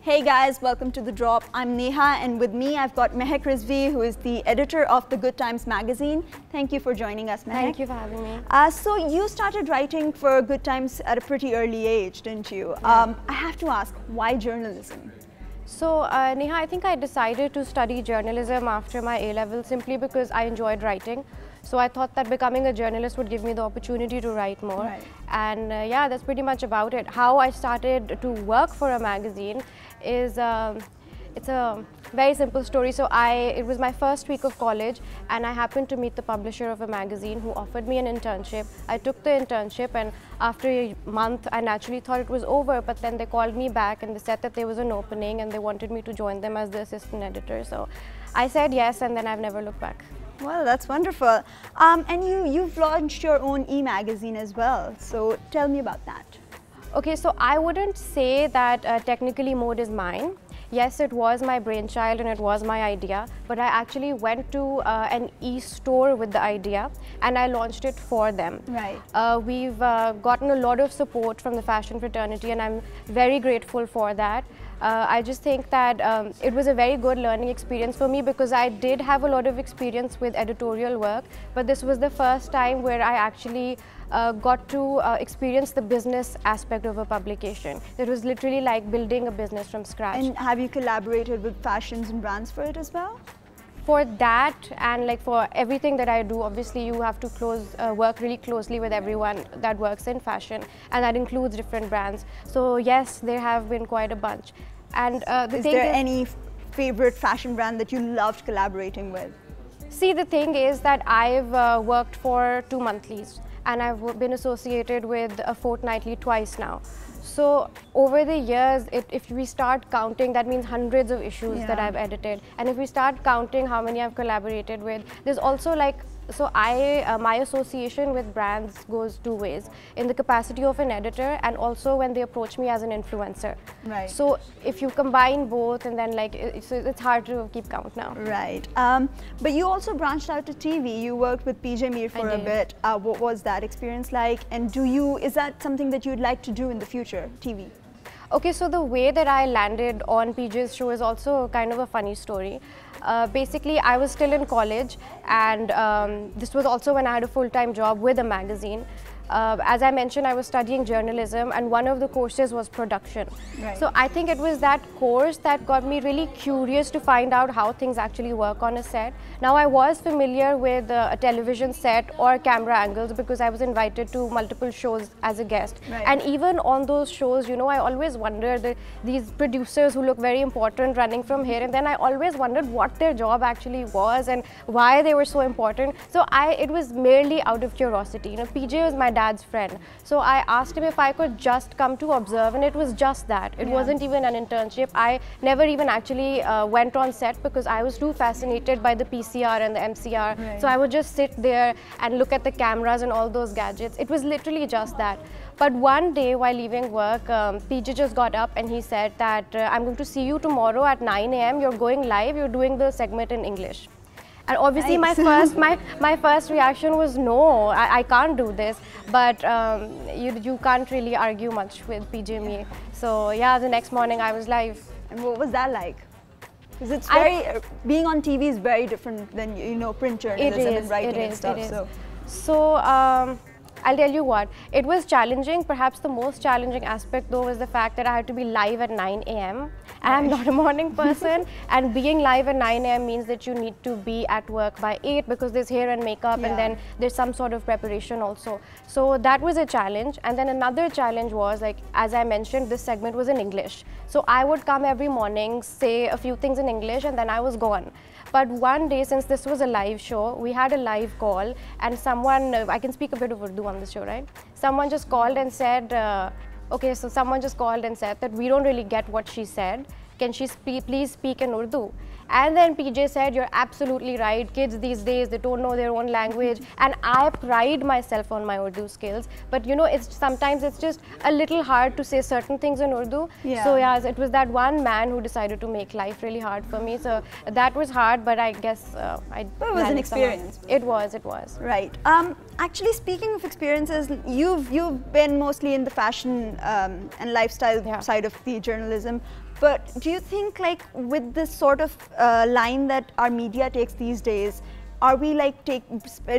Hey guys, welcome to The Drop. I'm Neha and with me I've got Mehek Rizvi who is the editor of the Good Times magazine. Thank you for joining us, Mehek. Thank you for having me. Uh, so you started writing for Good Times at a pretty early age, didn't you? Yeah. Um, I have to ask, why journalism? So, uh, Neha, I think I decided to study journalism after my A level simply because I enjoyed writing. So I thought that becoming a journalist would give me the opportunity to write more. Right. And uh, yeah, that's pretty much about it. How I started to work for a magazine is um, it's a very simple story. So I it was my first week of college and I happened to meet the publisher of a magazine who offered me an internship. I took the internship and after a month I naturally thought it was over but then they called me back and they said that there was an opening and they wanted me to join them as the assistant editor. So I said yes and then I've never looked back. Well, that's wonderful. Um, and you, you've launched your own e-magazine as well. So tell me about that. Okay, so I wouldn't say that uh, technically mode is mine. Yes, it was my brainchild and it was my idea, but I actually went to uh, an e-store with the idea and I launched it for them. Right. Uh, we've uh, gotten a lot of support from the fashion fraternity and I'm very grateful for that. Uh, I just think that um, it was a very good learning experience for me because I did have a lot of experience with editorial work, but this was the first time where I actually uh, got to uh, experience the business aspect of a publication. It was literally like building a business from scratch. And have you collaborated with fashions and brands for it as well? For that and like for everything that I do, obviously you have to close uh, work really closely with everyone that works in fashion, and that includes different brands. So yes, there have been quite a bunch. And uh, the Is there is, any favorite fashion brand that you loved collaborating with? see, the thing is that I've uh, worked for two monthlies, and I've been associated with a fortnightly twice now. So over the years, it, if we start counting, that means hundreds of issues that I've edited. And if we start counting how many I've collaborated with, there's also like, so I, uh, my association with brands goes two ways, in the capacity of an editor and also when they approach me as an influencer. Right. So if you combine both and then like, it's, it's hard to keep count now. Right. Um, but you also branched out to TV. You worked with PJ Mir for a bit. Uh, what was that experience like? And do you, is that something that you'd like to do in the future, TV? Okay, so the way that I landed on PJ's show is also kind of a funny story. Uh, basically, I was still in college, and um, this was also when I had a full time job with a magazine. Uh, as I mentioned, I was studying journalism, and one of the courses was production. Right. So I think it was that course that got me really curious to find out how things actually work on a set. Now, I was familiar with uh, a television set or camera angles because I was invited to multiple shows as a guest. Right. And even on those shows, you know, I always wondered the, these producers who look very important running from here, and then I always wondered what their job actually was and why they were so important. So I, it was merely out of curiosity. You know, PJ was my dad's friend, so I asked him if I could just come to observe, and it was just that. It Yeah. wasn't even an internship. I never even actually uh, went on set because I was too fascinated by the PCR and the MCR. Right. So I would just sit there and look at the cameras and all those gadgets. It was literally just that. But one day while leaving work, um, PJ just got up and he said that uh, I'm going to see you tomorrow at 9 a.m. You're going live. You're doing the segment in English. And obviously, my first my, my first reaction was no, I, I can't do this. But um, you you can't really argue much with PJ Mir. So yeah, the next morning I was live. And what was that like? Because it's very, uh, being on TV is very different than, you know, print journalism and is, writing it and stuff. is. So, So, um, I'll tell you what, it was challenging. Perhaps the most challenging aspect though was the fact that I had to be live at 9 a.m. and I'm not a morning person. and being live at 9 a.m. means that you need to be at work by 8 because there's hair and makeup Yeah. and then there's some sort of preparation also. So that was a challenge. And then another challenge was like, as I mentioned, this segment was in English. So I would come every morning, say a few things in English and then I was gone. But one day, since this was a live show, we had a live call, and someone, uh, I can speak a bit of Urdu on the show, right? Someone just called and said, uh, okay, so someone just called and said that we don't really get what she said. Can she spe- please speak in Urdu? And then PJ said, You're absolutely right. Kids these days, they don't know their own language. And I pride myself on my Urdu skills. But you know, it's sometimes it's just a little hard to say certain things in Urdu. Yeah. So, yeah, it was that one man who decided to make life really hard for me. So, that was hard, but I guess uh, I. But it was an somehow. experience. It was, it was. Right. Um, actually, speaking of experiences, you've you've been mostly in the fashion um, and lifestyle Yeah. side of the journalism. But do you think, like, with this sort of uh, line that our media takes these days, are we like take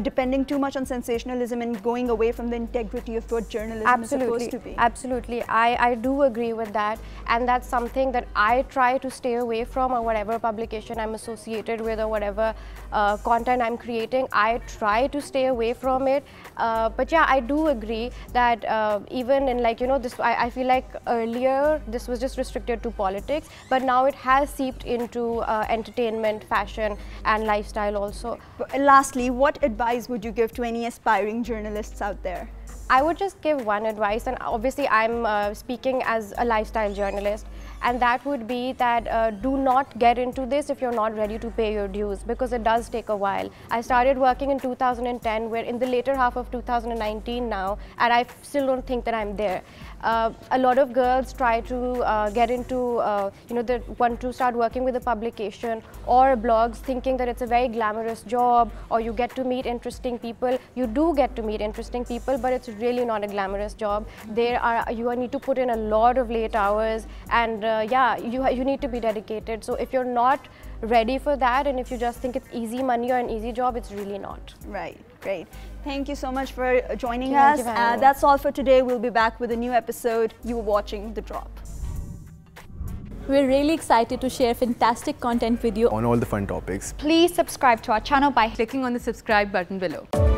depending too much on sensationalism and going away from the integrity of what journalism absolutely is supposed to be? absolutely. I, I do agree with that. And that's something that i try to stay away from or whatever publication i'm associated with or whatever uh, content i'm creating i try to stay away from it. Uh, but yeah i do agree that uh, even in like you know this I, I feel like earlier this was just restricted to politics but now it has seeped into uh, entertainment fashion and lifestyle also lastly, what advice would you give to any aspiring journalists out there? I would just give one advice, and obviously, I'm uh, speaking as a lifestyle journalist, and that would be that uh, do not get into this if you're not ready to pay your dues because it does take a while. I started working in 2010, we're in the later half of 2019 now, and I still don't think that I'm there. Uh, a lot of girls try to uh, get into, uh, you know, they want to start working with a publication or blogs thinking that it's a very glamorous job or you get to meet interesting people. You do get to meet interesting people, but it's really not a glamorous job. There are, you need to put in a lot of late hours and uh, yeah, you, you need to be dedicated. So if you're not ready for that and if you just think it's easy money or an easy job, it's really not. Right, great. Thank you so much for joining Thank us. you Uh, that's all for today. We'll be back with a new episode. You were watching The Drop. We're really excited to share fantastic content with you on all the fun topics. Please subscribe to our channel by clicking on the subscribe button below.